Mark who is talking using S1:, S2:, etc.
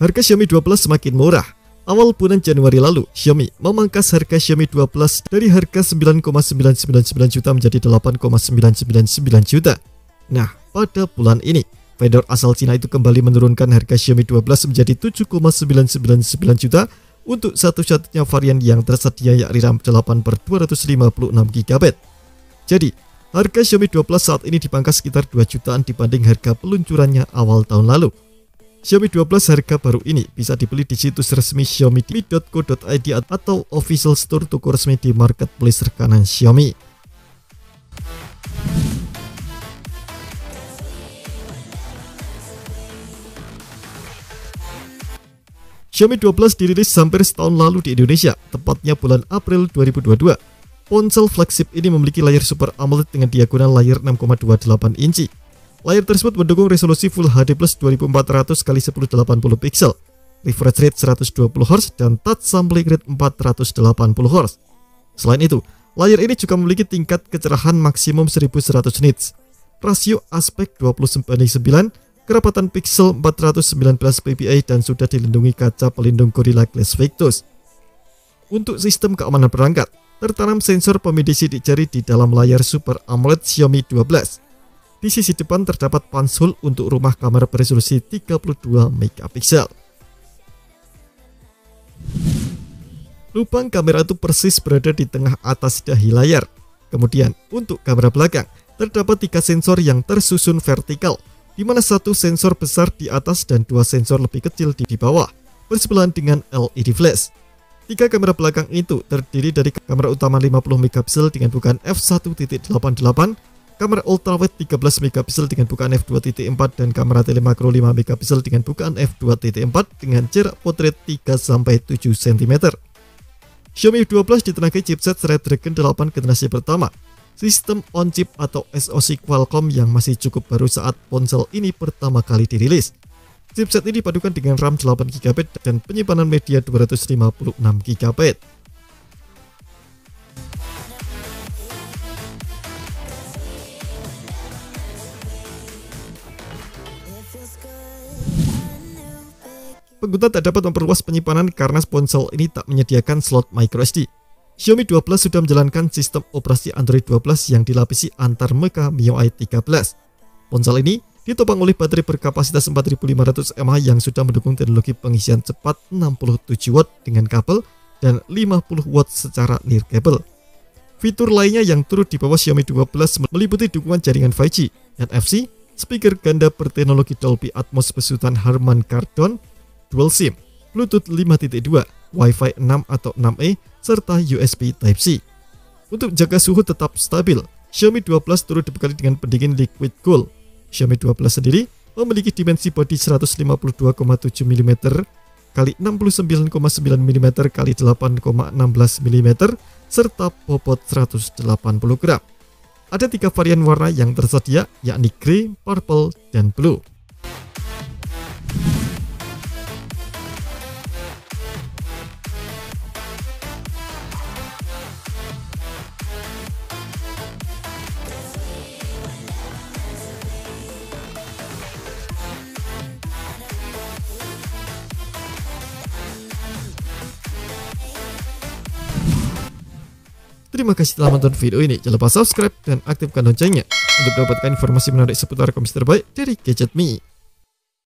S1: Harga Xiaomi 12 semakin murah. Awal bulan Januari lalu, Xiaomi memangkas harga Xiaomi 12 dari harga 9,999 juta menjadi 8,999 juta. Nah, pada bulan ini, vendor asal Cina itu kembali menurunkan harga Xiaomi 12 menjadi 7,999 juta untuk satu-satunya varian yang tersedia yakni RAM 8 per 256 GB. Jadi, harga Xiaomi 12 saat ini dipangkas sekitar 2 jutaan dibanding harga peluncurannya awal tahun lalu. Xiaomi 12 harga baru ini bisa dibeli di situs resmi xiaomi.co.id atau official store toko resmi di marketplace rekanan Xiaomi. Xiaomi 12 dirilis hampir setahun lalu di Indonesia, tepatnya bulan April 2022. Ponsel flagship ini memiliki layar Super AMOLED dengan diagonal layar 6,28 inci Layar tersebut mendukung resolusi Full HD Plus 2400 x 1080 pixel, refresh rate 120 Hz dan touch sampling rate 480 Hz. Selain itu, layar ini juga memiliki tingkat kecerahan maksimum 1100 nits, rasio aspek 20 9, kerapatan pixel 419 ppi dan sudah dilindungi kaca pelindung Gorilla Glass Victus. Untuk sistem keamanan perangkat, tertanam sensor pemindai sidik jari di dalam layar Super AMOLED Xiaomi 12 di sisi depan terdapat pansul untuk rumah kamera beresolusi 32 megapiksel. Lubang kamera itu persis berada di tengah atas dahi layar. Kemudian, untuk kamera belakang, terdapat tiga sensor yang tersusun vertikal, di mana satu sensor besar di atas dan dua sensor lebih kecil di bawah, bersebelahan dengan LED flash. Tiga kamera belakang itu terdiri dari kamera utama 50 megapiksel dengan bukaan f1.88, kamera ultrawide 13 megapiksel dengan bukaan f2.4 dan kamera telemakro 5 megapiksel dengan bukaan f2.4 dengan jarak potret 3-7 cm. Xiaomi 12 ditenagai chipset Snapdragon 8 generasi pertama, sistem on-chip atau SoC Qualcomm yang masih cukup baru saat ponsel ini pertama kali dirilis. Chipset ini dipadukan dengan RAM 8GB dan penyimpanan media 256GB. Pengguna tak dapat memperluas penyimpanan karena ponsel ini tak menyediakan slot microSD. Xiaomi 12 sudah menjalankan sistem operasi Android 12 yang dilapisi antar meka MIUI 13. Ponsel ini ditopang oleh baterai berkapasitas 4500 mAh yang sudah mendukung teknologi pengisian cepat 67 watt dengan kabel dan 50 watt secara nirkabel. Fitur lainnya yang turut di bawah Xiaomi 12 meliputi dukungan jaringan 5G, NFC, speaker ganda berteknologi Dolby Atmos besutan Harman Kardon, dual SIM, Bluetooth 5.2, Wi-Fi 6 atau 6E, serta USB Type-C. Untuk jaga suhu tetap stabil, Xiaomi 12 turut dibekali dengan pendingin liquid cool. Xiaomi 12 sendiri memiliki dimensi bodi 152,7 mm kali 69,9 mm kali 8,16 mm serta bobot 180 gram. Ada tiga varian warna yang tersedia yakni grey, purple, dan blue. Terima kasih telah menonton video ini. Jangan lupa subscribe dan aktifkan loncengnya untuk mendapatkan informasi menarik seputar komputer terbaik dari Gadget Me.